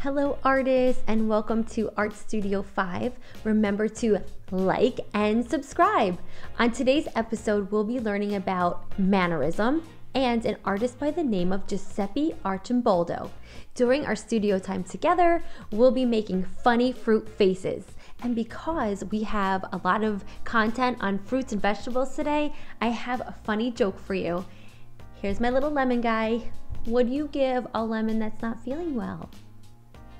Hello, artists, and welcome to Art Studio 5. Remember to like and subscribe. On today's episode, we'll be learning about mannerism and an artist by the name of Giuseppe Arcimboldo. During our studio time together, we'll be making funny fruit faces. And because we have a lot of content on fruits and vegetables today, I have a funny joke for you. Here's my little lemon guy. Would you give a lemon that's not feeling well?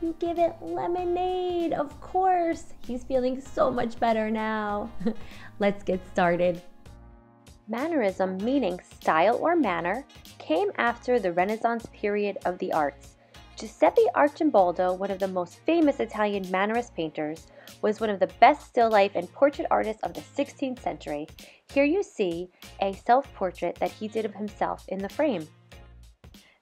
You give it lemonade, of course. He's feeling so much better now. Let's get started. Mannerism, meaning style or manner, came after the Renaissance period of the arts. Giuseppe Arcimboldo, one of the most famous Italian Mannerist painters, was one of the best still life and portrait artists of the 16th century. Here you see a self portrait that he did of himself in the frame.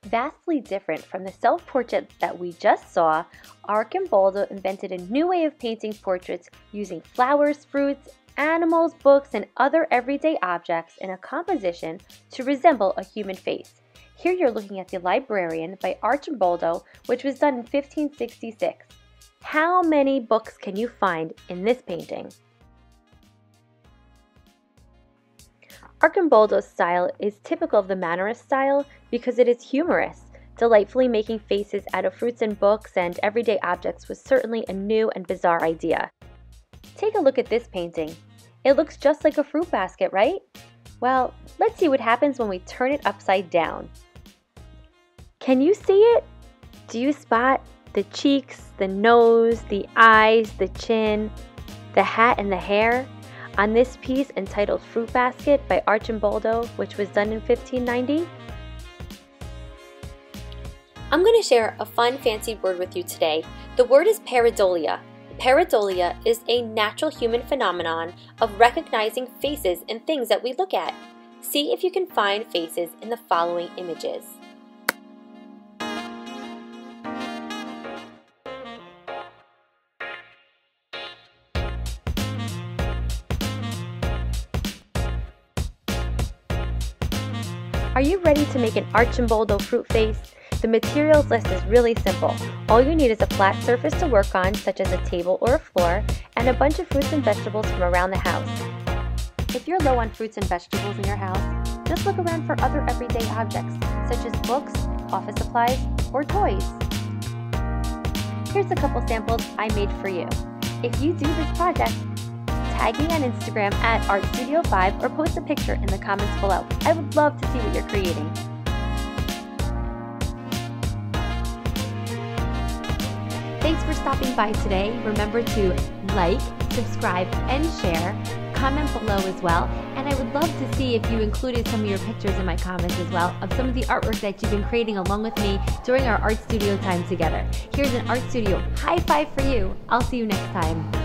Vastly different from the self-portrait that we just saw, Arcimboldo invented a new way of painting portraits using flowers, fruits, animals, books, and other everyday objects in a composition to resemble a human face. Here you're looking at The Librarian by Arcimboldo, which was done in 1566. How many books can you find in this painting? Arcimboldo's style is typical of the Mannerist style because it is humorous. Delightfully making faces out of fruits and books and everyday objects was certainly a new and bizarre idea. Take a look at this painting. It looks just like a fruit basket, right? Well, let's see what happens when we turn it upside down. Can you see it? Do you spot the cheeks, the nose, the eyes, the chin, the hat, and the hair? on this piece entitled Fruit Basket by Arcimboldo, which was done in 1590? I'm going to share a fun fancy word with you today. The word is pareidolia. Pareidolia is a natural human phenomenon of recognizing faces in things that we look at. See if you can find faces in the following images. Are you ready to make an Arcimboldo fruit face? The materials list is really simple. All you need is a flat surface to work on, such as a table or a floor, and a bunch of fruits and vegetables from around the house. If you're low on fruits and vegetables in your house, just look around for other everyday objects, such as books, office supplies, or toys. Here's a couple samples I made for you. If you do this project, tag me on Instagram at ArtStudio5 or post a picture in the comments below. I would love to see what you're creating. Thanks for stopping by today. Remember to like, subscribe, and share. Comment below as well. And I would love to see if you included some of your pictures in my comments as well of some of the artwork that you've been creating along with me during our art studio time together. Here's an art studio high five for you. I'll see you next time.